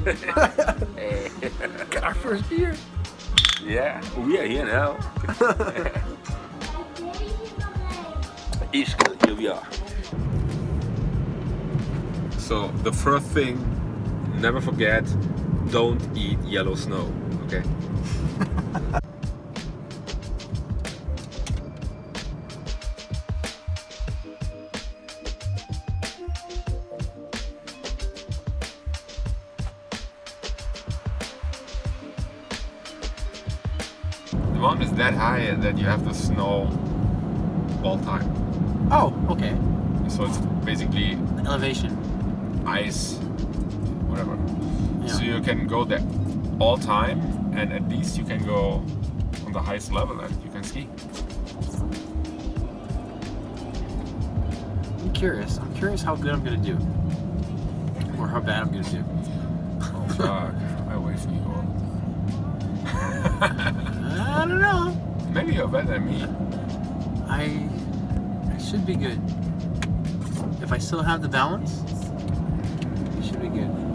Got our first beer. Yeah, we are here now. Ischgl, here we are. So the first thing, never forget, don't eat yellow snow. Okay. The mountain is that high that you have the snow all time. Oh, okay. So it's basically Elevation. ice, whatever. Yeah. So you can go there all time, and at least you can go on the highest level and you can ski. I'm curious. I'm curious how good I'm gonna do. Or how bad I'm gonna do. Oh Maybe you're better than me. I I should be good. If I still have the balance, it should be good.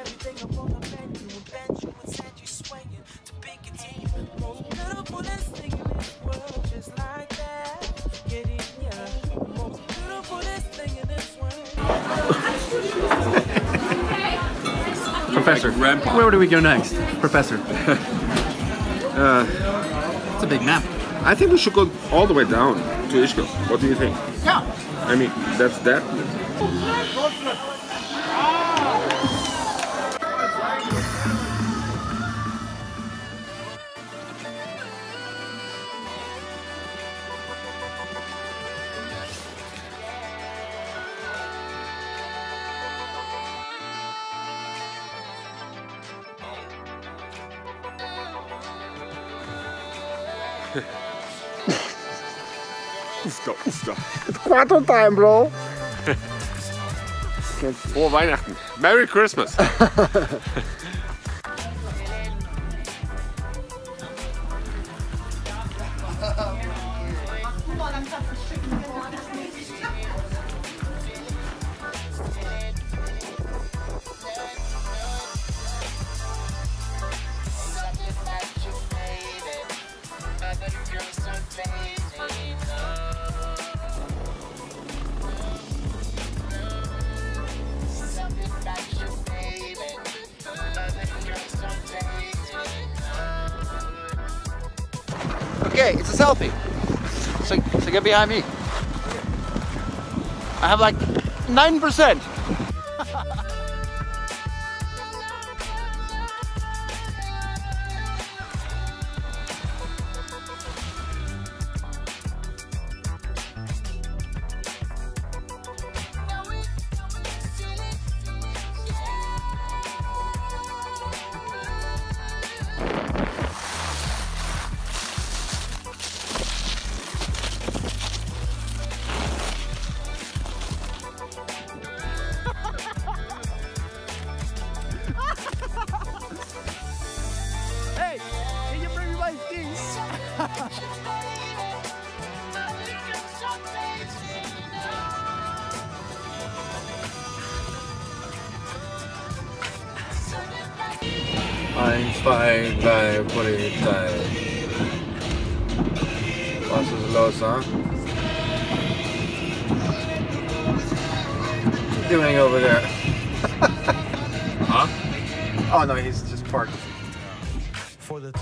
Everything up on the menu and bend you and send you swaying to be continuing most beautifulest thing in this world just like that getting ya the most beautifulest thing in this world Professor, Grandpa. where do we go next? Professor. Uh, It's a big map. I think we should go all the way down to Ischgl. What do you think? Yeah. I mean, that's that. Stop, stop. Quarto time, bro. Frohe Weihnachten. Merry Christmas. Okay, it's a selfie. So, so get behind me. I have like 9%. Einstein, drei Polizei. Was ist los, huh? What's he doing over there? huh? Oh no, he's just parked. for the